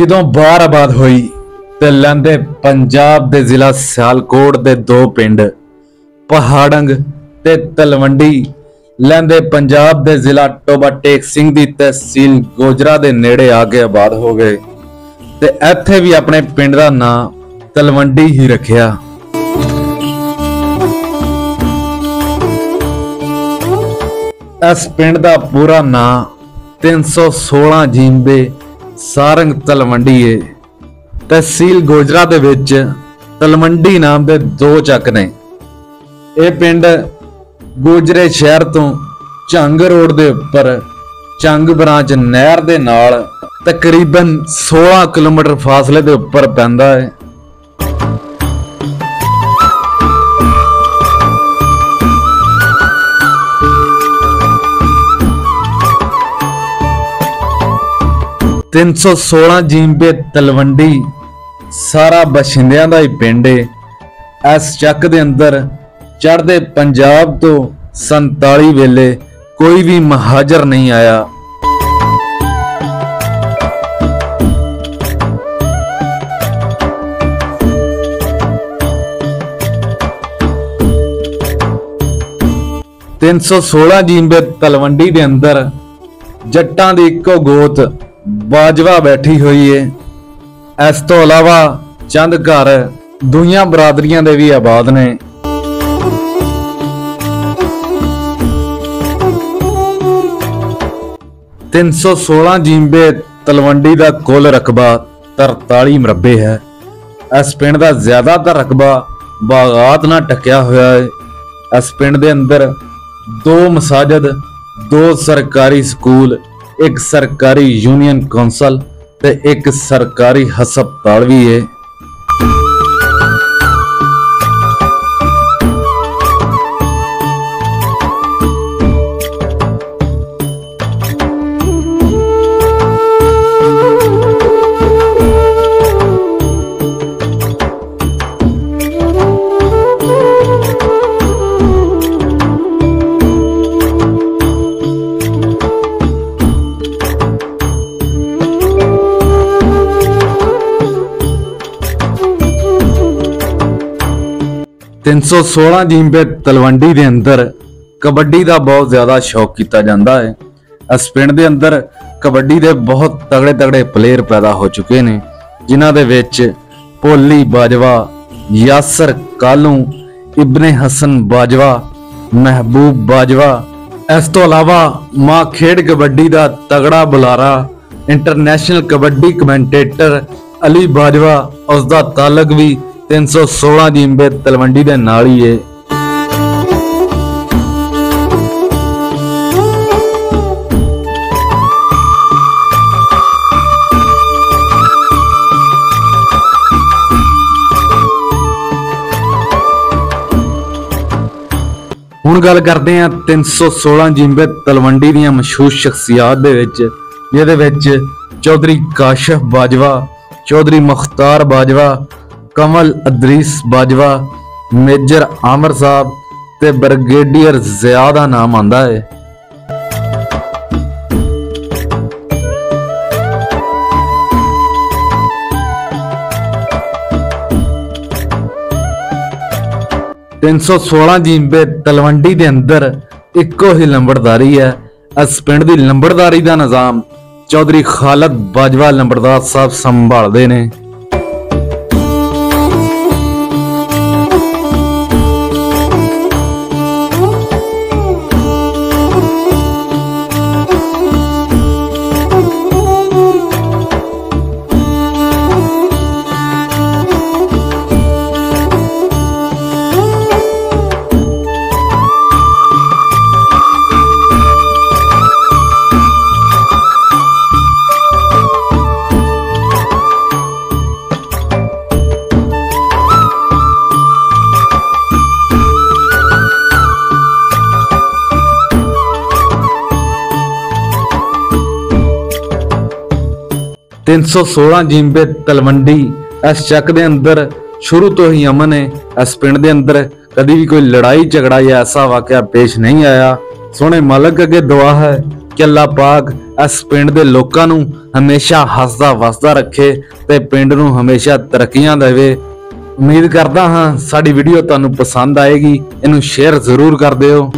ਜਦੋਂ ਬਾਹਰ ਆਬਾਦ ਹੋਈ ਤੇ ਲੈਂਦੇ ਪੰਜਾਬ ਦੇ ਜ਼ਿਲ੍ਹਾ ਸਿਆਲਕੋਟ ਦੇ ਦੋ ਪਿੰਡ, ਪਹਾੜੰਗ ਤੇ ਤਲਵੰਡੀ, ਲੈਂਦੇ ਪੰਜਾਬ ਦੇ ਜ਼ਿਲ੍ਹਾ ਟੋਬਾ ਟੇਕ ਸਿੰਘ ਦੀ ਤਹਿਸੀਲ ਗੋਜਰਾ ਦੇ ਨੇੜੇ ਆ ਕੇ ਆਬਾਦ ਹੋ ਗਏ ਤੇ ਇੱਥੇ ਵੀ ਆਪਣੇ ਪਿੰਡ ਦਾ ਨਾਂ ਤਲਵੰਡੀ ਹੀ ਰੱਖਿਆ। ਇਸ ਪਿੰਡ ਦਾ ਪੂਰਾ ਨਾਂ 316 ਜੀਂਬੇ ਸਾਰੰਗ ਤਲਵੰਡੀ ਏ ਤਹਿਸੀਲ ਗੋਜਰਾ ਦੇ ਵਿੱਚ ਤਲਵੰਡੀ ਨਾਮ ਦੇ ਦੋ ਚੱਕ ਨੇ। ਇਹ ਪਿੰਡ ਗੋਜਰੇ ਸ਼ਹਿਰ ਤੋਂ ਝੰਗ ਰੋਡ ਦੇ ਉੱਪਰ, ਝੰਗ ਬ੍ਰਾਂਚ ਨਹਿਰ ਦੇ ਨਾਲ ਤਕਰੀਬਨ 16 ਕਿਲੋਮੀਟਰ ਫਾਸਲੇ ਦੇ ਉੱਪਰ ਪੈਂਦਾ ਹੈ। ਤਿੰਨ ਸੌ 16 ਜੀਂਬੇ ਤਲਵੰਡੀ ਸਾਰਾ ਬਸ਼ਿੰਦਿਆਂ ਦਾ ਹੀ ਪਿੰਡ ਏ। ਇਸ ਚੱਕ ਦੇ ਅੰਦਰ ਚੜ੍ਹਦੇ ਪੰਜਾਬ ਤੋਂ 47 ਵੇਲੇ ਕੋਈ ਵੀ ਮਹਾਜਰ ਨਹੀਂ ਆਇਆ। ਤਿੰਨ ਸੌ 16 ਜੀਂਬੇ ਤਲਵੰਡੀ ਦੇ ਅੰਦਰ ਜੱਟਾਂ ਦੀ ਇੱਕੋ ਗੋਤ ਬਾਜਵਾ ਬੈਠੀ ਹੋਈ ਏ। ਇਸ ਤੋਂ ਇਲਾਵਾ ਚੰਦ ਘਰ ਦੁਨੀਆ ਬਰਾਦਰੀਆਂ ਦੇ ਵੀ ਆਬਾਦ ਨੇ। ਤਿੰਨ ਸੌ 16 ਜੀਂਬੇ ਤਲਵੰਡੀ ਦਾ ਕੁੱਲ ਰਕਬਾ 43 ਮਰਬੇ ਹੈ। ਇਸ ਪਿੰਡ ਦਾ ਜ਼ਿਆਦਾਤਰ ਰਕਬਾ ਬਾਗਾਤ ਨਾਲ ਟਕਿਆ ਹੋਇਆ ਹੈ ਇਸ ਪਿੰਡ ਦੇ ਅੰਦਰ ਦੋ ਮਸਾਜਦ, ਦੋ ਸਰਕਾਰੀ ਸਕੂਲ ਇੱਕ ਸਰਕਾਰੀ ਯੂਨੀਅਨ ਕੌਂਸਲ ਤੇ ਇੱਕ ਸਰਕਾਰੀ ਹਸਪਤਾਲ ਵੀ ਹੈ ਤਿੰਨ ਸੌ 16 ਜੀਂਬੇ ਤਲਵੰਡੀ ਦੇ ਅੰਦਰ ਕਬੱਡੀ ਦਾ ਬਹੁਤ ਜ਼ਿਆਦਾ ਸ਼ੌਕ ਕੀਤਾ ਜਾਂਦਾ ਹੈ। ਇਸ ਪਿੰਡ ਦੇ ਅੰਦਰ ਕਬੱਡੀ ਦੇ ਬਹੁਤ ਤਗੜੇ ਤਗੜੇ ਪਲੇਅਰ ਪੈਦਾ ਹੋ ਚੁੱਕੇ ਨੇ, ਜਿਨ੍ਹਾਂ ਦੇ ਵਿੱਚ ਭੋਲੀ ਬਾਜਵਾ, ਯਾਸਰ ਕਾਲੂ, ਇਬਨੇ ਹਸਨ ਬਾਜਵਾ, ਮਹਿਬੂਬ ਬਾਜਵਾ, ਇਸ ਤੋਂ ਇਲਾਵਾ ਮਾਂ ਖੇਡ ਕਬੱਡੀ ਦਾ ਤਗੜਾ ਬੁਲਾਰਾ ਇੰਟਰਨੈਸ਼ਨਲ ਕਬੱਡੀ ਕਮੈਂਟੇਟਰ ਅਲੀ ਬਾਜਵਾ ਉਸ ਦਾ ਤਾਲਕ ਵੀ 316 ਜੀਂਬੇ ਤਲਵੰਡੀ ਦੇ ਨਾਲ ਹੀ ਏ। ਹੁਣ ਗੱਲ ਕਰਦੇ ਹਾਂ 316 ਜਿੰਬੇ ਤਲਵੰਡੀ ਦੀਆਂ ਮਸ਼ਹੂਰ ਸ਼ਖਸੀਅਤ ਦੇ ਵਿੱਚ, ਜਿਹਦੇ ਵਿੱਚ ਚੌਧਰੀ ਕਾਸ਼ਫ ਬਾਜਵਾ, ਚੌਧਰੀ ਮੁਖਤਾਰ ਬਾਜਵਾ ਕਮਲ, ਅਦਰੀਸ ਬਾਜਵਾ, ਮੇਜਰ ਆਮਰ ਸਾਹਿਬ ਤੇ ਬ੍ਰਿਗੇਡੀਅਰ ਜ਼ਿਆ ਦਾ ਨਾਮ ਆਂਦਾ ਹੈ ਤਿੰਨ ਸੌ 16 ਜੀਂਬੇ ਤਲਵੰਡੀ ਦੇ ਅੰਦਰ ਇੱਕੋ ਹੀ ਲੰਬੜਦਾਰੀ ਹੈ। ਇਸ ਪਿੰਡ ਦੀ ਲੰਬੜਦਾਰੀ ਦਾ ਨਿਜ਼ਾਮ ਚੌਧਰੀ ਖਾਲਦ ਬਾਜਵਾ ਲੰਬੜਦਾਰ ਸਾਹਿਬ ਸੰਭਾਲਦੇ ਨੇ। 316 ਜੀਂਬੇ ਤਲਵੰਡੀ ਇਸ ਚੱਕ ਦੇ ਅੰਦਰ, ਸ਼ੁਰੂ ਤੋਂ ਹੀ ਅਮਨ ਹੈ ਇਸ ਪਿੰਡ ਦੇ ਅੰਦਰ ਕਦੀ ਵੀ ਕੋਈ ਲੜਾਈ, ਝਗੜਾ ਜਾਂ ਐਸਾ ਵਾਕਿਆ ਪੇਸ਼ ਨਹੀਂ ਆਇਆ। ਸੋਹਣੇ ਮਾਲਕ ਅੱਗੇ ਦੁਆ ਹੈ ਕਿ ਅੱਲਾ ਪਾਕ ਇਸ ਪਿੰਡ ਦੇ ਲੋਕਾਂ ਨੂੰ ਹਮੇਸ਼ਾ ਹੱਸਦਾ ਵਸਦਾ ਰੱਖੇ ਤੇ ਪਿੰਡ ਨੂੰ ਹਮੇਸ਼ਾ ਤਰੱਕੀਆਂ ਦੇਵੇ। ਉਮੀਦ ਕਰਦਾ ਹਾਂ ਸਾਡੀ ਵੀਡੀਓ ਤੁਹਾਨੂੰ ਪਸੰਦ ਆਏਗੀ। ਇਹਨੂੰ ਸ਼ੇਅਰ ਜ਼ਰੂਰ ਕਰ ਦਿਓ।